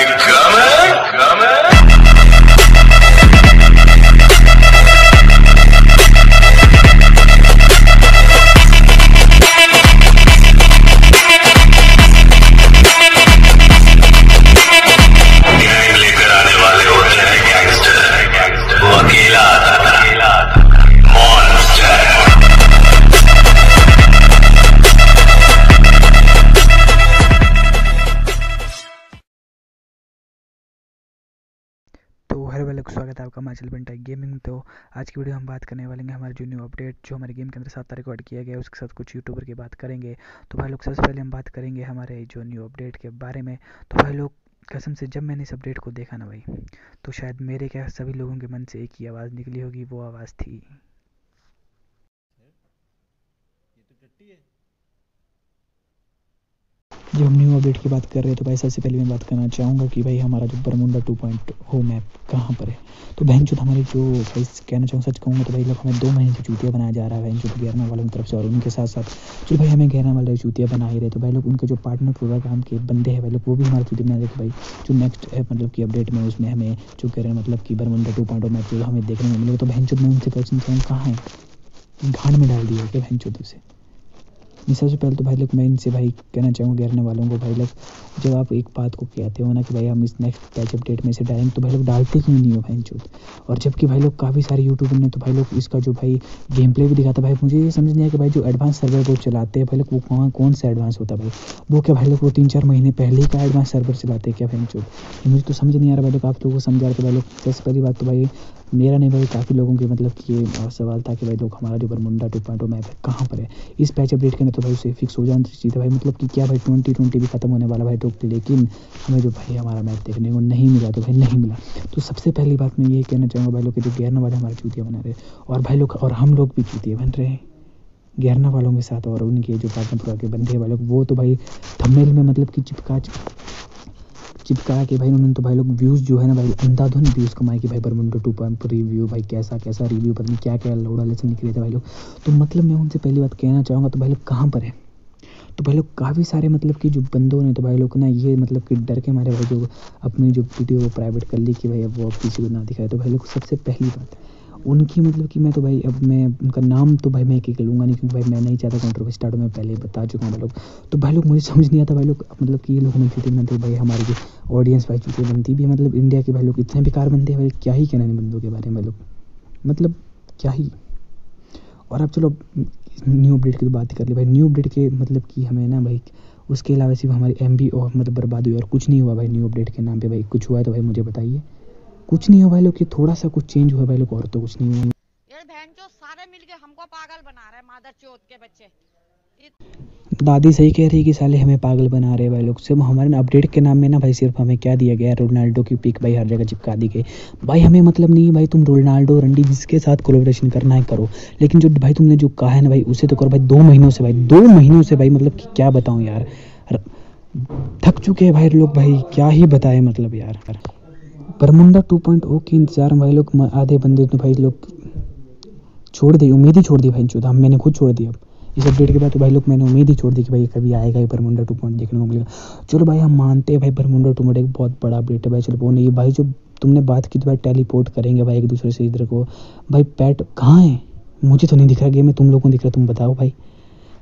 United आपका हिमाचल पेंटा gaming तो आज की वीडियो हम बात करने वाले हैं हमारे जो न्यू अपडेट जो हमारे गेम के अंदर सात तारीख को ऐड किया गया है, उसके साथ कुछ यूट्यूबर की बात करेंगे। तो भाई लोग, सबसे पहले हम बात करेंगे हमारे जो न्यू अपडेट के बारे में। तो भाई लोग, कसम से जब मैंने इस अपडेट को देखा ना भाई तो शायद मेरे क्या सभी लोगों के मन से एक ही आवाज़ निकली होगी, वो आवाज़ थी। न्यू अपडेट की बात कर रहे हैं तो भाई सबसे पहले मैं बात करना चाहूँगा कि भाई हमारा जो बरमुंडा टू पॉइंट हो मैप कहाँ पर है? तो बहन चुत, हमारी जो भाई कहना चाहूँ सच कहूँगा तो भाई लोग हमें दो महीने से चूतिया बनाया जा रहा है बहन चुत गैरना वालों की तरफ़ से और उनके साथ साथ। जो भाई, हमें गैरना वाले चूतिया बना ही रहे तो भाई लोग उनके जो पार्टनर प्रोग्राम के बंदे हैं भाई लोग, वो भी हमारे चूतिया बना रहे भाई जो नेक्स्ट मतलब कि अपडेट में उसमें हमें जो कह रहे हैं मतलब कि बरमुंडा टू पॉइंट मैप जो हमें देखने को मिलेगा तो बहन चुत, मैं उनसे क्वेश्चन कहाँ है? घाट में डाल दिया क्या बहन चुत उसे? सबसे पहले तो भाई लोग, मैं इनसे भाई कहना चाहूँगा गिरने वालों को भाई लोग, जब आप एक बात को कहते हो ना कि भाई हम इस नेक्स्ट पैच अपडेट में से डालेंगे तो भाई लोग डालते क्यों नहीं हो भाई चूत और जबकि भाई लोग काफ़ी सारे यूट्यूबर ने तो भाई लोग इसका जो भाई गेम प्ले भी दिखाता भाई मुझे ये समझ नहीं आया कि भाई जो एडवांस सर्वर वो चलाते हैं, भाई लोग वो कहाँ कौन सा एडवांस होता भाई? वो क्या भाई लोग वो तीन चार महीने पहले ही का एडवांस सर्वर चलाते हैं क्या भाई चूत मुझे तो समझ नहीं आ रहा भाई लोग, आप लोगों को समझा रहे भाई लोग, सबसे पहली बात तो भाई मेरा नहीं भाई, काफ़ी लोगों के मतलब कि ये सवाल था कि भाई लोग हमारा जो बरमुंडा टू पॉइंट मैप है, कहाँ पर है? इस पैच अपडेट के अंदर तो भाई उसे फिक्स हो जाना चाहिए भाई। मतलब कि क्या भाई ट्वेंटी ट्वेंटी भी खत्म होने वाला भाई तो लेकिन हमें जो भाई हमारा मैप देखने को नहीं मिला तो भाई नहीं मिला। तो सबसे पहली बात मैं ये कहना चाहूँगा भाई लोग कि जो गैरना वाले हमारे चूतिया बना रहे और भाई लोग, और हम लोग भी चूतिया बन रहे हैं। गैरना वालों के साथ और उनके जो पाटनपुरा के बंदे वाले वो तो भाई थंबनेल में मतलब कि चिपका चिपका कि भाई उन्होंने तो भाई लोग व्यूज़ जो है ना भाई अंधाधुन व्यूज़ कमाए कि भाई बरमुंडो टू पॉइंट रिव्यू भाई कैसा कैसा रिव्यू पता नहीं क्या क्या लोड़ा लेसन निकले थे भाई लोग। तो मतलब मैं उनसे पहली बात कहना चाहूँगा तो भाई लोग कहाँ पर है? तो भाई लोग काफ़ी सारे मतलब कि जो बंदों ने तो भाई लोग ना ये मतलब कि डर के मारे भाई जो अपनी जो वीडियो वो प्राइवेट कर ली कि भाई वो किसी को ना दिखाए। तो भाई लोग सबसे पहली बात उनकी मतलब कि मैं तो भाई, अब मैं, उनका नाम तो भाई मैं एक एक लूँगा नहीं, क्योंकि भाई मैं नहीं चाहता कंट्रोवर्सी स्टार्ट मैं पहले ही बता चुका हूँ भाई लोग। तो भाई लोग, मुझे समझ नहीं आता भाई लोग मतलब कि ये लोग हमें चूते बनते भाई हमारी जो ऑडियंस भाई चूते बनती भी मतलब इंडिया के भाई लोग इतने बेकार बनते हैं भाई, क्या ही कहना इन बंदों के बारे में भाई लोग। मतलब क्या ही। और अब चलो न्यू अपडेट की तो बात ही कर ली भाई न्यू अपडेट के मतलब कि हमें ना भाई, उसके अलावा सिर्फ़ हमारी एमबी और मतलब बर्बाद हुई और कुछ नहीं हुआ भाई न्यू अपडेट के नाम पे भाई, कुछ हुआ है तो भाई मुझे बताइए। कुछ नहीं हुआ भाई लोग कि थोड़ा सा कुछ चेंज हुआ भाई लोग और तो कुछ नहीं हुआ। यार बहन चो सारे मिलके हमको पागल बना रहे मादर चौथ के बच्चे। दादी सही कह रही कि साले हमें पागल बना रहे भाई लोग। सिर्फ़ हमारे अपडेट के नाम में ना भाई सिर्फ़ हमें क्या दिया गया रोनाल्डो की पिक भाई हर जगह चिपका दी गई। भाई हमें मतलब नहीं है भाई तुम रोनाल्डो रंडी जिसके साथ कोलोब्रेशन करना है करो। लेकिन जो भाई तुमने जो कहा है ना भाई उसे तो करो भाई दो महीनों से भाई दो महीनों से भाई मतलब कि क्या बताऊँ यार। थक चुके हैं भाई लोग भाई क्या ही बताए मतलब यार। बरमुंडा 2.0 के इंतज़ार में भाई लोग आधे बंदे तो भाई लोग छोड़ दी उम्मीद ही छोड़ दी भाई चौथा मैंने खुद छोड़ दिया। इस अपडेट के बाद तो भाई लोग मैंने उम्मीद ही छोड़ दी कि भाई कभी आएगा ही बरमुंडा टू पॉइंट देखने को मिलेगा। चलो भाई हम मानते हैं भाई बरमुंडा टू पॉइंट एक बहुत बड़ा अपडेट है भाई, चलो वो नहीं भाई जो तुमने बात की तो भाई टेलीपोर्ट करेंगे भाई एक दूसरे से इधर को। भाई पैट कहाँ है? मुझे तो नहीं दिख रहा, गेम में तुम लोगों को दिख रहा तुम बताओ भाई।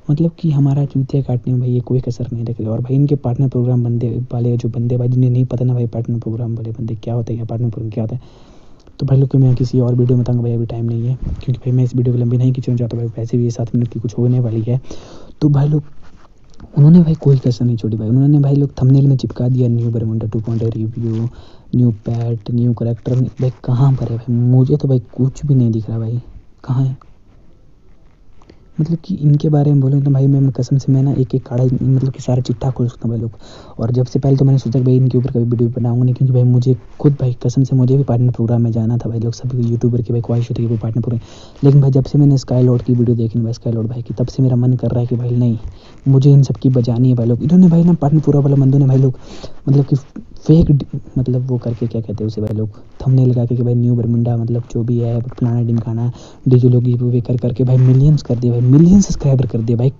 मतलब कि हमारा चूतिया काटने में भाई ये कोई कसर नहीं रख रहे और भाई इनके पार्टनर प्रोग्राम बंदे वाले जो बंदे भाई जिन्हें नहीं पता ना भाई पार्टनर प्रोग्राम वाले बंदे क्या होते हैं पार्टनर प्रोग्राम क्या होता है। तो भाई लोग को मैं किसी और वीडियो में बताऊँगा भाई, अभी टाइम नहीं है, क्योंकि भाई मैं इस वीडियो को लंबी नहीं खींचना चाहता, भाई वैसे भी ये सात मिनट की कुछ होने वाली है। तो भाई लोग, उन्होंने भाई कोई कसर नहीं छोड़ी भाई। उन्होंने भाई लोग थंबनेल में चिपका दिया new Bermuda two point review new pet new character भाई कहाँ पर है भाई? मुझे तो भाई कुछ भी नहीं दिख रहा भाई। कहाँ है? मतलब कि इनके बारे में बोलूँ तो भाई मैं कसम से, मैं ना एक एक काढ़ा मतलब कि सारा चिट्ठा खोल सकता हूँ भाई लोग। और जब से पहले तो मैंने सोचा कि भाई इनके ऊपर कभी वीडियो बनाऊँगा नहीं, क्योंकि भाई मुझे खुद भाई कसम से मुझे भी पार्टनर प्रोग्राम में जाना था भाई लोग, सभी यूट्यूबर की भाई, ख्वाहिश होती है पार्टनर प्रोग्राम लेकिन भाई जब से मैंने स्काई लॉर्ड की वीडियो देखी भाई स्काई लॉर्ड भाई की, तब से मेरा मन कर रहा है कि भाई नहीं, मुझे इन सब की बजानी है भाई लोग। इन्होंने भाई ना पार्टनर पूरा वाला बंदों ने भाई लोग मतलब कि फेक मतलब वो करके क्या कहते हैं उसे भाई लोग थंबनेल लगा के कि भाई न्यू बरमुंडा मतलब जो भी है फलाना डिमकाना डीजे लोग वे कर, करके भाई मिलियंस कर दिए, भाई मिलियन सब्सक्राइबर कर दिए, भाई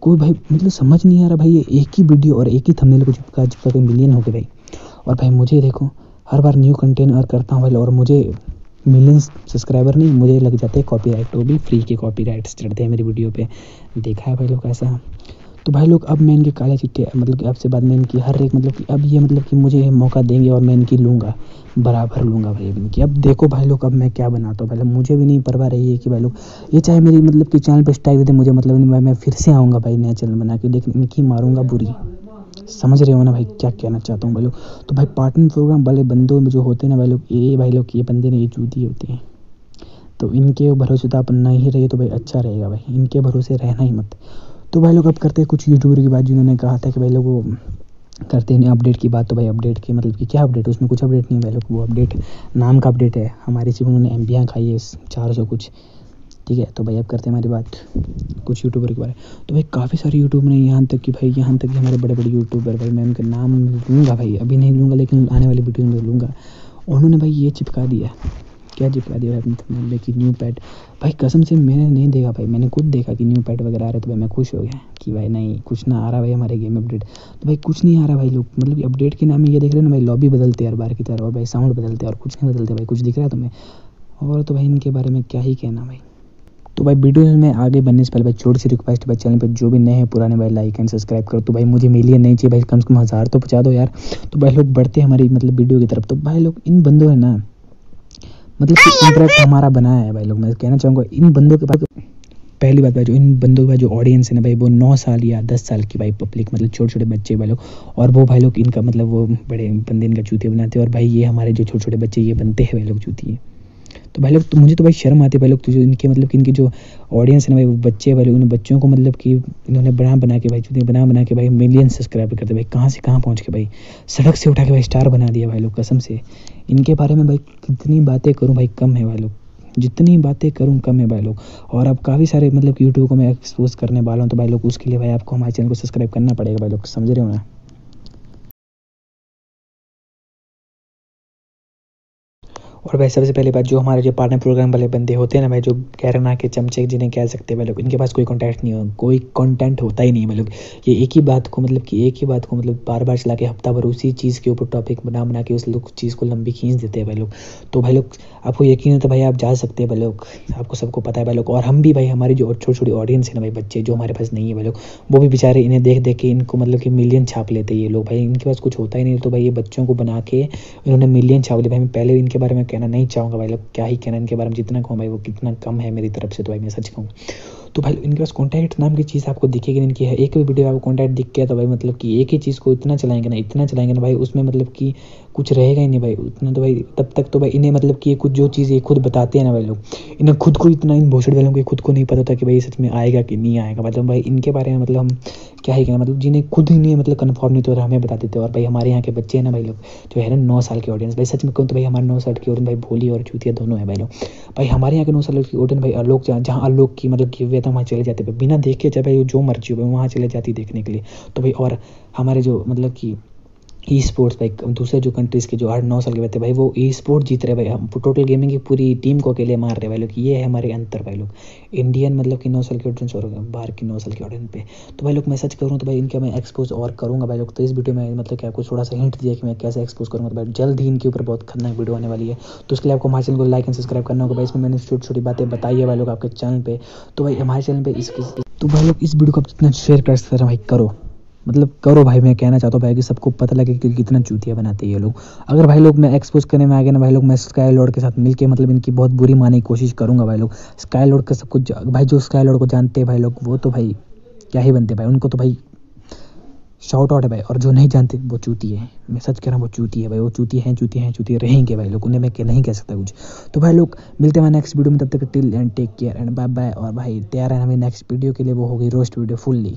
कोई भाई मतलब समझ नहीं आ रहा भाई, ये एक ही वीडियो और एक ही थंबनेल को चिपका चिपका के मिलियन हो गए भाई। और भाई मुझे देखो, हर बार न्यू कंटेंट अर्न करता हूँ भाई, और मुझे मिलियंस सब्सक्राइबर नहीं, मुझे लग जाते हैं कॉपी राइट वो भी फ्री के कॉपी राइट्स चढ़ते हैं मेरी वीडियो पे। देखा है भाई लोग ऐसा? तो भाई लोग, अब मैं इनके काले चिट्टे मतलब कि अब से बाद में इनकी हर एक मतलब कि अब ये मतलब कि मुझे मौका देंगे और मैं इनकी लूँगा, बराबर लूँगा भाई इनकी। अब देखो भाई लोग, अब मैं क्या बनाता हूँ? पहले मुझे भी नहीं परवाह रही है कि भाई लोग, ये चाहे मेरी मतलब कि चैनल पर स्ट्राइक देते मुझे मतलब नहीं भाई मैं फिर से आऊँगा भाई नया चैनल बना के। लेकिन इनकी मारूँगा बुरी। समझ रहे हो ना भाई क्या कहना चाहता हूँ भाई लोग? तो भाई पार्टनर प्रोग्राम वाले बंदों में जो होते हैं ना भाई लोग, ये भाई लोग, ये बंदे ने, ये चूती होते हैं। तो इनके भरोसे तो आप नहीं रहे तो भाई अच्छा रहेगा भाई। इनके भरोसे रहना ही मत। तो भाई लोग अब करते हैं कुछ यूट्यूबर की बात जिन्होंने कहा था कि भाई लोग करते हैं अपडेट की बात तो भाई अपडेट की मतलब कि क्या अपडेट उसमें कुछ अपडेट नहीं है भाई लोग, वो अपडेट नाम का अपडेट है। हमारी सिर्फ़ उन्होंने एम खाई है चार सौ कुछ, ठीक है? तो भाई अब करते हैं हमारी बात कुछ यूट्यूबर के बारे। में तो भाई काफ़ी सारे यूट्यूबर ने यहाँ तक कि भाई, यहाँ तक कि हमारे बड़े बड़े यूट्यूबर भाई मैं उनके नाम लूँगा भाई, अभी नहीं लूँगा, लेकिन आने वाली वीडियो में लूँगा। उन्होंने भाई ये चिपका दिया। क्या चिपका दिया भाई अपने थंबनेल कि न्यू पैड भाई, कसम से मैंने नहीं देखा भाई, मैंने खुद देखा कि न्यू पैड वगैरह आ रहा है तो भाई मैं खुश हो गया कि भाई नहीं, कुछ ना आ रहा भाई हमारे गेम अपडेट तो भाई कुछ नहीं आ रहा भाई लोग मतलब अपडेट के नाम में ये देख रहे हैं ना भाई लॉबी बदलते हर बार की तरह, और भाई साउंड बदलते और कुछ नहीं बदलते भाई, कुछ दिख रहा है तुम्हें? और तो भाई इनके बारे में क्या ही कहना भाई। तो भाई वीडियो में आगे बनने से पहले भाई छोटी सी रिक्वेस्ट भाई, चैनल पर जो भी नए हैं पुराने भाई लाइक एंड सब्सक्राइब करो। तो भाई मुझे मिलियन नहीं चाहिए भाई, कम से कम हज़ार तो पहुँचा दो यार। तो भाई लोग बढ़ते हैं हमारी मतलब वीडियो की तरफ़। तो भाई लोग, इन बंदों ने ना मतलब इंटरेक्ट हमारा बनाया है भाई लोग मैं कहना चाहूँगा इन बंदों के पास पहली बात भाई जो इन बंदों का जो ऑडियंस है ना भाई वो नौ साल या दस साल की भाई पब्लिक मतलब छोटे छोटे बच्चे भाई लोग और वो भाई लोग इनका मतलब वो बड़े बंदे इनका जूते बनाते हैं और भाई ये हमारे जो छोटे छोटे बच्चे ये बनते हैं भाई लोग चूतिए तो भाई लोग तो मुझे तो भाई शर्म आती है भाई लोग तो जो इनके मतलब कि इनकी जो ऑडियंस है ना भाई, वो बच्चे भाई लोग, उन बच्चों को मतलब कि इन्होंने बना बना के भाई चूतिया बना बना के भाई मिलियन सब्सक्राइब करते भाई, कहाँ से कहाँ पहुँच के भाई? सड़क से उठा के भाई स्टार बना दिया भाई लोग, कसम से। इनके बारे में भाई कितनी बातें करूँ भाई, कम है भाई लोग। जितनी बातें करूँ, कम है भाई लोग। और अब काफ़ी सारे मतलब यूट्यूब को मैं एक्सपोज करने वाला हूँ तो भाई लोग, उसके लिए भाई आपको हमारे चैनल को सब्सक्राइब करना पड़ेगा भाई लोग, समझ रहे हो ना? और भाई, सबसे पहली बात, जो हमारे जो पार्टनर प्रोग्राम वाले बंदे होते हैं ना, भाई, जो कैरना के चमचे जिन्हें कह सकते हैं भाई लोग इनके पास कोई कॉन्टैक्ट नहीं हो, कोई कॉन्टेंट होता ही नहीं भाई लोग ये एक ही बात को मतलब कि एक ही बात को मतलब बार बार चला के हफ़्ता भर उसी चीज़ के ऊपर टॉपिक बना बना के उस लोग चीज़ को लंबी खींच देते हैं, भाई लोग। तो भाई लोग, आपको यकीन है तो भाई आप जा सकते हैं, भाई लोग। आपको सबको पता है, भाई लोग। और हम भी, भाई, हमारी जो छोटी छोटी ऑडियंस है ना, भाई, बच्चे जो हमारे पास नहीं है, भाई लोग, वो भी बेचारे इन्हें देख देख के इनको मतलब कि मिलियन छाप लेते हैं ये लोग, भाई। इनके पास कुछ होता ही नहीं तो भाई ये बच्चों को बना के इन्होंने मिलियन छाप लिया भाई, मैं पहले इनके बारे में कहना नहीं चाहूँगा भाई लोग, क्या ही कहना इनके बारे में जितना कहूँ भाई, वो कितना कम है मेरी तरफ़ से तो भाई मैं सच कहूँ। तो भाई इनके पास कॉन्टैक्ट नाम की चीज़ आपको दिखेगी इनकी है एक भी वीडियो आपको कॉन्टैक्ट दिख गया तो भाई मतलब कि एक ही चीज़ को इतना चलाएँगे ना, इतना चलाएँगे ना भाई, उसमें मतलब कि कुछ रहेगा ही नहीं भाई, उतना तो भाई तब तक तो भाई इन्हें मतलब कि ये कुछ जो चीज़ ये खुद बताते हैं ना भाई लोग, इन्हें खुद को इतना इन भोसड़ वालों को खुद को नहीं पता था कि भाई सच में आएगा कि नहीं आएगा। मतलब भाई इनके बारे में मतलब हम क्या ही कहना मतलब जिन्हें खुद ही नहीं मतलब कन्फर्म नहीं तो हमें बता देते और भाई हमारे यहाँ के बच्चे हैं ना भाई लोग, जो है ना नौ साल के ऑडियंस भाई सच में कहूँ तो भाई हमारे नौ साल की ऑडियंस भाई भोली और चूतिया दोनों है भाई लोग। भाई हमारे यहाँ के नौ साल की ऑडियंस भाई आलोक जहाँ आलोक की मतलब की तो वहाँ चले जाते भाई बिना देखे चाहे भाई जो मर्ज़ी हो, भाई वहाँ चले जाती देखने के लिए। तो भाई और हमारे जो मतलब कि ई स्पोर्ट्स भाई दूसरे जो कंट्रीज़ के जो आठ नौ साल के बच्चे, भाई वो ई स्पोर्ट जीत रहे भाई। हम टोटल गेमिंग की पूरी टीम को अकेले मार रहे भाई लोग। ये है हमारे अंतर भाई लोग। इंडियन मतलब कि नौ साल के ऑडियंस और बाहर की नौ साल के ऑडियंस पे। तो भाई लोग मैं सच करूँ तो भाई इनका मैं एक्सपोज और करूँगा भाई लोग। तो इस वीडियो में मतलब कि आपको थोड़ा सा हिंट दिया कि मैं कैसे एक्सपोज करूँगा। तो भाई जल्द ही इनके ऊपर बहुत खतरनाक वीडियो आने वाली है। तो उसके लिए आपको हमारे चैनल को लाइक एंड सब्सक्राइब करना होगा भाई। इसमें मैंने छोटी छोटी बातें बताई है भाई लोग आपके चैनल पर तो भाई हमारे चैनल पर इसकी तो भाई लोग इस वीडियो को आप जितना शेयर कर सकते हैं भाई, करो। मतलब करो भाई, मैं कहना चाहता हूँ भाई कि सबको पता लगे कि कितना चूतिया बनाते हैं ये लोग। अगर भाई लोग मैं एक्सपोज करने में आ गया ना, भाई लोग मैं स्काई लॉर्ड के साथ मिलके मतलब इनकी बहुत बुरी मारने की कोशिश करूँगा भाई लोग। स्काई लॉर्ड का सब कुछ भाई जो स्काई लॉर्ड को जानते हैं भाई लोग, वो तो भाई क्या ही बनते भाई। उनको तो भाई शाउट आउट है भाई, और जो नहीं जानते, वो चूती है। मैं सच कह रहा हूँ, वो चूती है भाई। वो चूती हैं चूती हैं, चूती रहेंगे भाई लोग। उन्हें मैं नहीं कह सकता कुछ। तो भाई लोग, मिलते हैं नेक्स्ट वीडियो में। तब तक till end take care and bye bye और भाई, तैयार है हमें नेक्स्ट वीडियो के लिए। वो होगी रोस्ट वीडियो फुल्ली